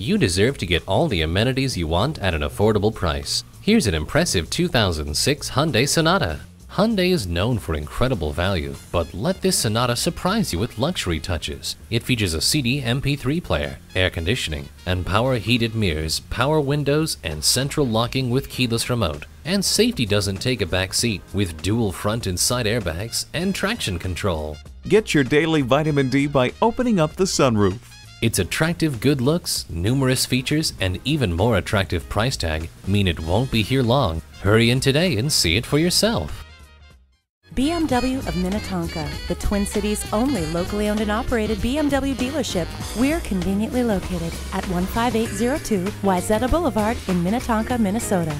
You deserve to get all the amenities you want at an affordable price. Here's an impressive 2006 Hyundai Sonata. Hyundai is known for incredible value, but let this Sonata surprise you with luxury touches. It features a CD MP3 player, air conditioning, and power heated mirrors, power windows, and central locking with keyless remote. And safety doesn't take a back seat with dual front and side airbags and traction control. Get your daily vitamin D by opening up the sunroof. Its attractive good looks, numerous features, and even more attractive price tag mean it won't be here long. Hurry in today and see it for yourself. BMW of Minnetonka, the Twin Cities' only locally owned and operated BMW dealership. We're conveniently located at 15802 Wayzata Boulevard in Minnetonka, Minnesota.